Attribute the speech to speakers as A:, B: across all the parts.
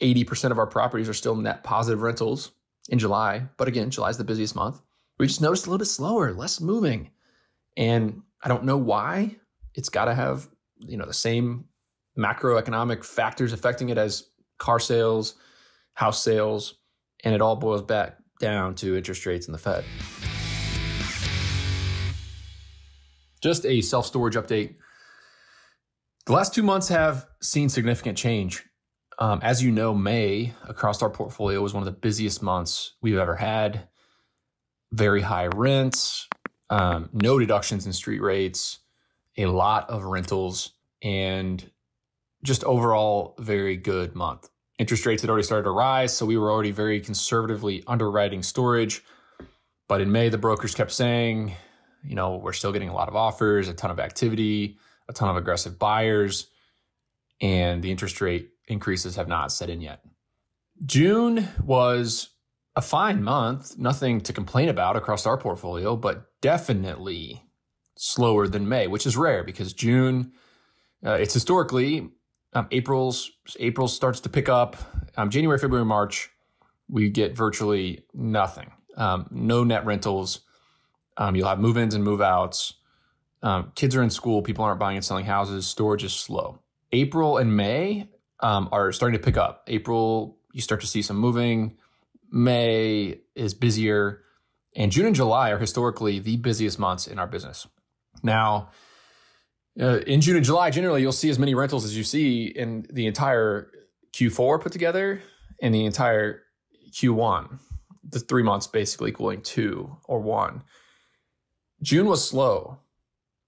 A: 80% of our properties are still net positive rentals in July. But again, July is the busiest month. We just noticed a little bit slower, less moving. And I don't know why. It's got to have, you know, the same macroeconomic factors affecting it as car sales, house sales, and it all boils back down to interest rates and the Fed. Just a self storage update. The last two months have seen significant change. Um, as you know, May across our portfolio was one of the busiest months we've ever had. Very high rents, um, no deductions in street rates, a lot of rentals, and just overall very good month. Interest rates had already started to rise, so we were already very conservatively underwriting storage. But in May, the brokers kept saying, you know, we're still getting a lot of offers, a ton of activity, a ton of aggressive buyers, and the interest rate increases have not set in yet. June was a fine month, nothing to complain about across our portfolio, but definitely slower than May, which is rare because June, uh, it's historically um, April's April starts to pick up. Um, January, February, March, we get virtually nothing. Um, no net rentals. Um, you'll have move-ins and move-outs. Um, kids are in school. People aren't buying and selling houses. Storage is slow. April and May um, are starting to pick up. April, you start to see some moving. May is busier, and June and July are historically the busiest months in our business. Now, uh, in June and July, generally, you'll see as many rentals as you see in the entire Q4 put together and the entire Q1, the three months basically equaling two or one. June was slow,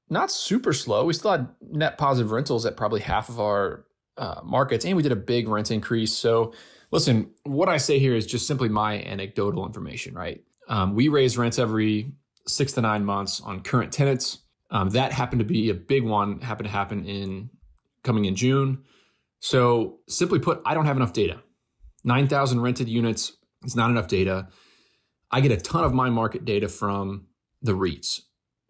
A: not super slow. We still had net positive rentals at probably half of our uh, markets, and we did a big rent increase. So, listen, what I say here is just simply my anecdotal information, right? Um, we raise rents every six to nine months on current tenants. Um, that happened to be a big one, happened to happen in coming in June. So, simply put, I don't have enough data. 9,000 rented units is not enough data. I get a ton of my market data from the REITs,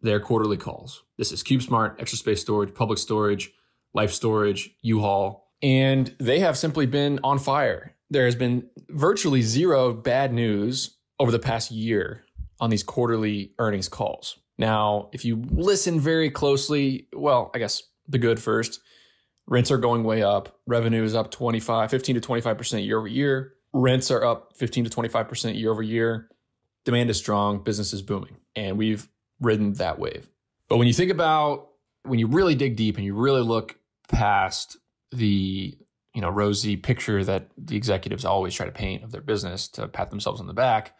A: their quarterly calls. This is CubeSmart, Extra Space Storage, Public Storage, Life Storage, U-Haul, and they have simply been on fire. There has been virtually zero bad news over the past year on these quarterly earnings calls. Now, if you listen very closely, well, I guess the good first. Rents are going way up. Revenue is up 25, 15 to 25% year over year. Rents are up 15 to 25% year over year. Demand is strong, business is booming, and we've ridden that wave. But when you think about when you really dig deep and you really look past the you know rosy picture that the executives always try to paint of their business to pat themselves on the back,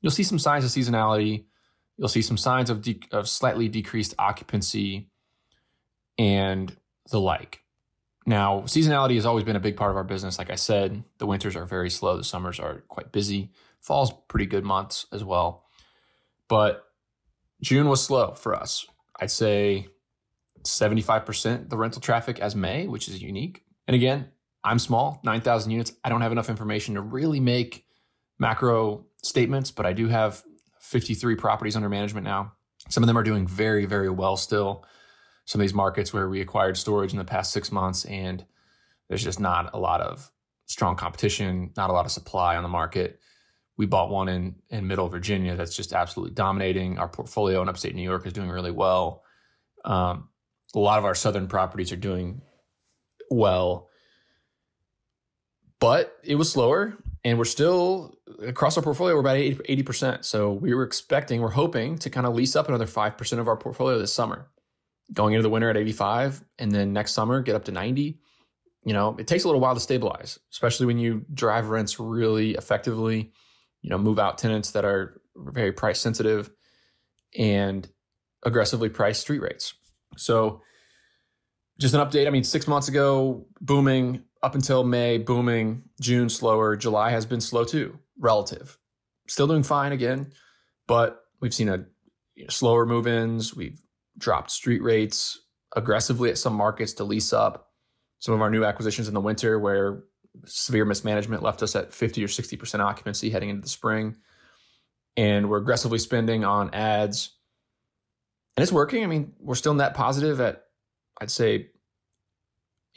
A: you'll see some signs of seasonality, You'll see some signs of, of slightly decreased occupancy and the like. Now, seasonality has always been a big part of our business. Like I said, the winters are very slow, the summers are quite busy, fall's pretty good months as well. But June was slow for us. I'd say 75% the rental traffic as May, which is unique. And again, I'm small, 9,000 units. I don't have enough information to really make macro statements, but I do have 53 properties under management now. Some of them are doing very, very well still. Some of these markets where we acquired storage in the past six months, and there's just not a lot of strong competition, not a lot of supply on the market. We bought one in in Middle Virginia that's just absolutely dominating. Our portfolio in upstate New York is doing really well. Um, a lot of our southern properties are doing well, but it was slower and we're still across our portfolio we're about 80, percent. So we were expecting we're hoping to kind of lease up another 5% of our portfolio this summer. Going into the winter at 85 and then next summer get up to 90 you know it takes a little while to stabilize especially when you drive rents really effectively you know move out tenants that are very price sensitive and aggressively price street rates so just an update i mean six months ago booming up until May, booming, June slower, July has been slow too, relative. Still doing fine again, but we've seen a you know, slower move ins. We've dropped street rates aggressively at some markets to lease up. Some of our new acquisitions in the winter where severe mismanagement left us at 50 or 60% occupancy heading into the spring. And we're aggressively spending on ads. And it's working. I mean, we're still net positive at, I'd say,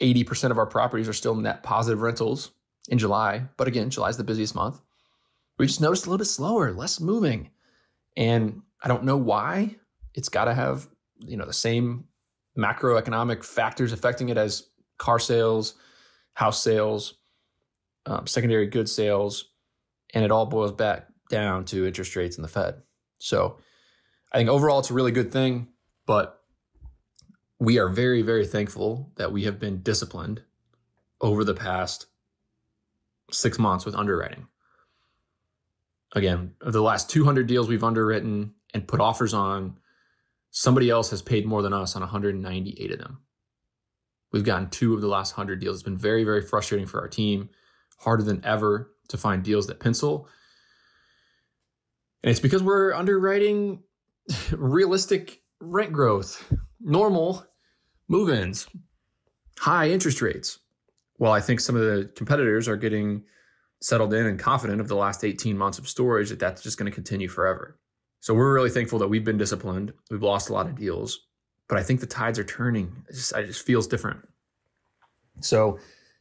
A: 80% of our properties are still net positive rentals in July. But again, July is the busiest month. We just noticed a little bit slower, less moving. And I don't know why. It's got to have, you know, the same macroeconomic factors affecting it as car sales, house sales, um, secondary goods sales, and it all boils back down to interest rates and the Fed. So I think overall it's a really good thing, but we are very, very thankful that we have been disciplined over the past six months with underwriting. Again, of the last 200 deals we've underwritten and put offers on, somebody else has paid more than us on 198 of them. We've gotten two of the last 100 deals. It's been very, very frustrating for our team, harder than ever to find deals that pencil. And it's because we're underwriting realistic rent growth, normal move ins, high interest rates. While I think some of the competitors are getting settled in and confident of the last 18 months of storage that that's just going to continue forever. So we're really thankful that we've been disciplined. We've lost a lot of deals, but I think the tides are turning. It just, it just feels different. So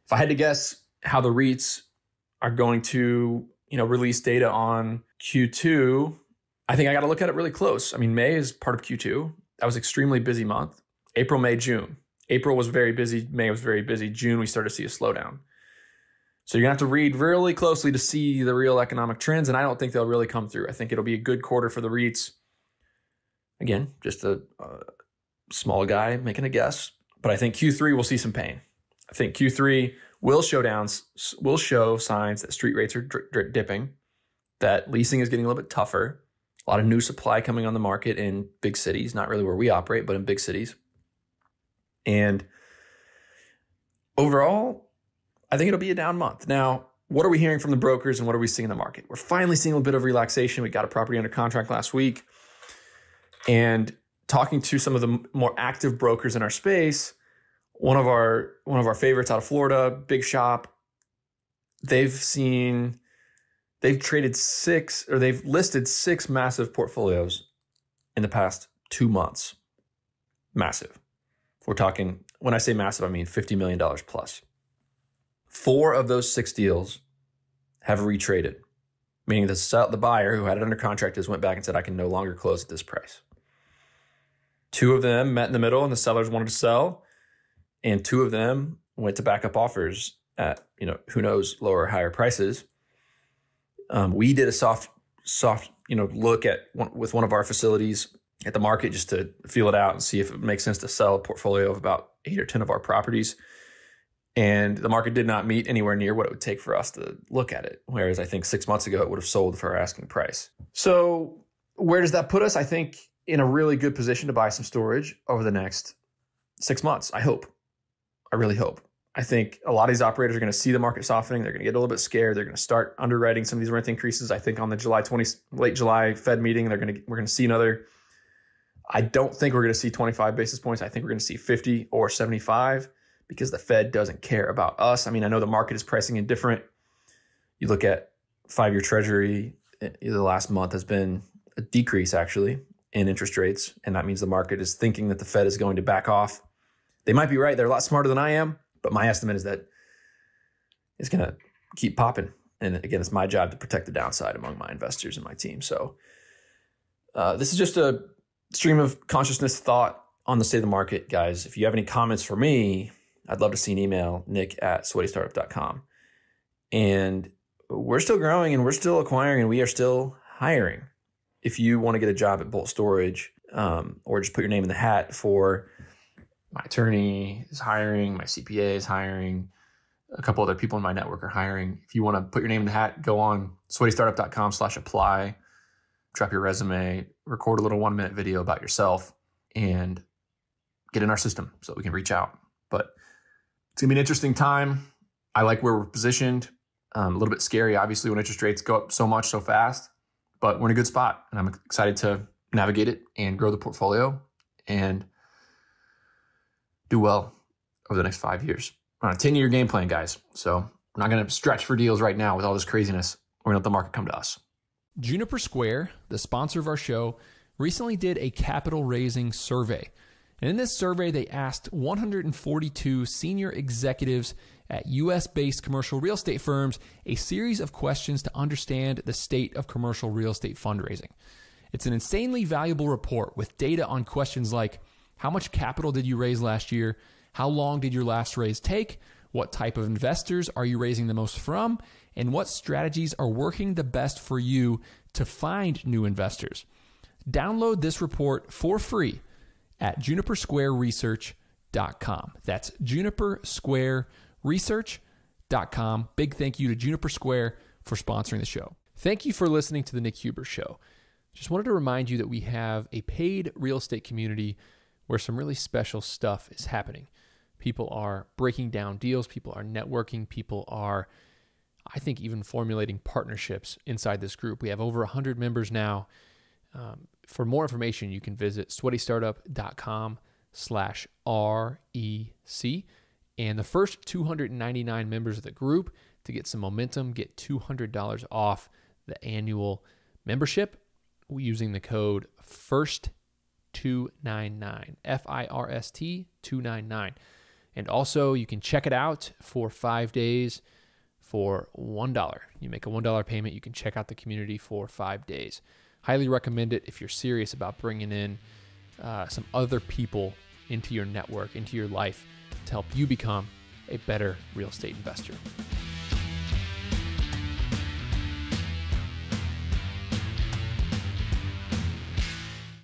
A: if I had to guess how the REITs are going to, you know, release data on Q2, I think I got to look at it really close. I mean, May is part of Q2. That was extremely busy month. April, May, June. April was very busy. May was very busy. June, we started to see a slowdown. So you're gonna have to read really closely to see the real economic trends, and I don't think they'll really come through. I think it'll be a good quarter for the REITs. Again, just a, a small guy making a guess, but I think Q3 will see some pain. I think Q3 will show downs, will show signs that street rates are dipping, that leasing is getting a little bit tougher, a lot of new supply coming on the market in big cities, not really where we operate, but in big cities. And overall, I think it'll be a down month. Now, what are we hearing from the brokers and what are we seeing in the market? We're finally seeing a bit of relaxation. We got a property under contract last week. And talking to some of the more active brokers in our space, one of our one of our favorites out of Florida, big shop, they've seen they've traded six or they've listed six massive portfolios in the past 2 months. Massive. We're talking when I say massive, I mean $50 million plus. Four of those six deals have retraded, meaning the, the buyer who had it under contract just went back and said, I can no longer close at this price. Two of them met in the middle and the sellers wanted to sell. And two of them went to backup offers at, you know, who knows, lower or higher prices. Um, we did a soft, soft, you know, look at one, with one of our facilities at the market just to feel it out and see if it makes sense to sell a portfolio of about eight or 10 of our properties and the market did not meet anywhere near what it would take for us to look at it. Whereas I think six months ago it would have sold for our asking price. So where does that put us? I think in a really good position to buy some storage over the next six months. I hope. I really hope. I think a lot of these operators are going to see the market softening. They're going to get a little bit scared. They're going to start underwriting some of these rent increases. I think on the July 20, late July Fed meeting, they're going to, we're going to see another. I don't think we're going to see 25 basis points. I think we're going to see 50 or 75 because the Fed doesn't care about us. I mean, I know the market is pricing in different. You look at five year treasury, eh, the last month has been a decrease actually in interest rates. And that means the market is thinking that the Fed is going to back off. They might be right. They're a lot smarter than I am. But my estimate is that it's going to keep popping. And again, it's my job to protect the downside among my investors and my team. So uh, this is just a stream of consciousness thought on the state of the market, guys. If you have any comments for me, I'd love to see an email, nick at sweatystartup.com. And we're still growing and we're still acquiring and we are still hiring. If you want to get a job at Bolt Storage um, or just put your name in the hat for my attorney is hiring, my CPA is hiring, a couple other people in my network are hiring. If you want to put your name in the hat, go on sweatystartup.com slash apply, drop your resume, record a little one minute video about yourself and get in our system so we can reach out. But it's gonna be an interesting time. I like where we're positioned. Um, a little bit scary, obviously, when interest rates go up so much so fast, but we're in a good spot, and I'm excited to navigate it and grow the portfolio and do well over the next five years. We're on a 10 year game plan, guys. So we're not going to stretch for deals right now with all this craziness. We're going to let the market come to us.
B: Juniper Square, the sponsor of our show, recently did a capital raising survey And in this survey, they asked 142 senior executives at US based commercial real estate firms a series of questions to understand the state of commercial real estate fundraising. It's an insanely valuable report with data on questions like how much capital did you raise last year? How long did your last raise take? What type of investors are you raising the most from? And what strategies are working the best for you to find new investors? Download this report for free at junipersquareresearch.com. That's junipersquareresearch.com. Big thank you to Juniper Square for sponsoring the show. Thank you for listening to the Nick Huber Show. Just wanted to remind you that we have a paid real estate community where some really special stuff is happening. People are breaking down deals, people are networking, people are, I think, even formulating partnerships inside this group. We have over 100 members now. Um, for more information, you can visit sweatystartup.com slash REC. And the first 299 members of the group to get some momentum get $200 off the annual membership using the code FIRST299, F I R S T 299. And also, you can check it out for five days for $1. You make a $1 payment, you can check out the community for five days. Highly recommend it if you're serious about bringing in uh, some other people into your network, into your life to help you become a better real estate investor.